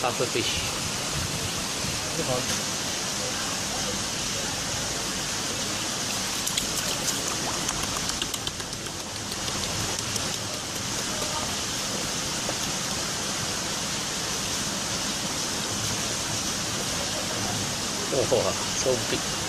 puffer fish Oh, so big.